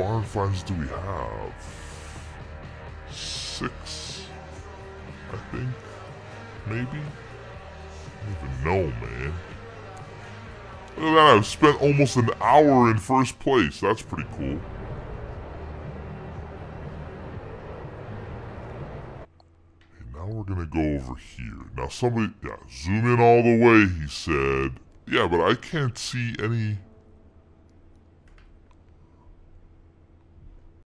barn finds do we have? Six, I think. Maybe? I don't even know, man. Look at that, I've spent almost an hour in first place. That's pretty cool. Okay, now we're gonna go over here. Now somebody, yeah, zoom in all the way, he said. Yeah, but I can't see any